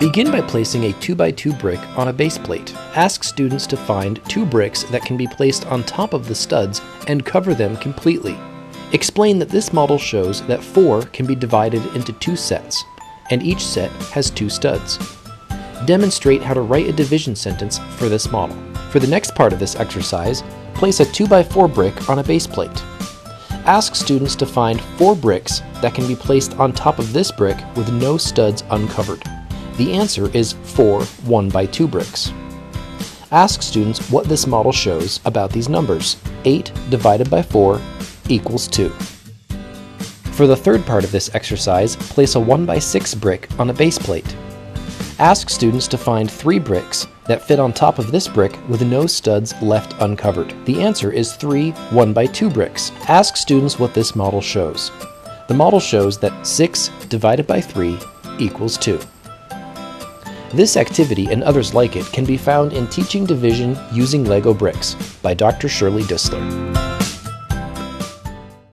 Begin by placing a 2x2 brick on a base plate. Ask students to find two bricks that can be placed on top of the studs and cover them completely. Explain that this model shows that 4 can be divided into two sets, and each set has two studs. Demonstrate how to write a division sentence for this model. For the next part of this exercise, place a 2x4 brick on a base plate. Ask students to find four bricks that can be placed on top of this brick with no studs uncovered. The answer is four 1 by 2 bricks. Ask students what this model shows about these numbers. 8 divided by 4 equals 2. For the third part of this exercise, place a 1 by 6 brick on a base plate. Ask students to find three bricks that fit on top of this brick with no studs left uncovered. The answer is three 1 by 2 bricks. Ask students what this model shows. The model shows that 6 divided by 3 equals 2. This activity and others like it can be found in Teaching Division Using Lego Bricks by Dr. Shirley Disseler.